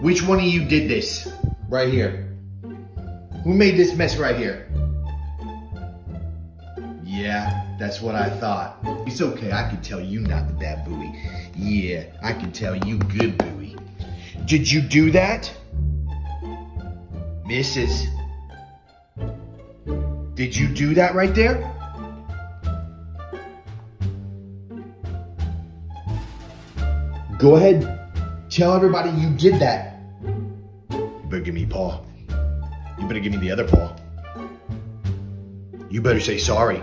Which one of you did this? Right here. Who made this mess right here? Yeah, that's what I thought. It's okay, I can tell you not the bad Bowie. Yeah, I can tell you good Bowie. Did you do that? Mrs. Did you do that right there? Go ahead, tell everybody you did that. You better give me Paul. You better give me the other Paul. You better say sorry.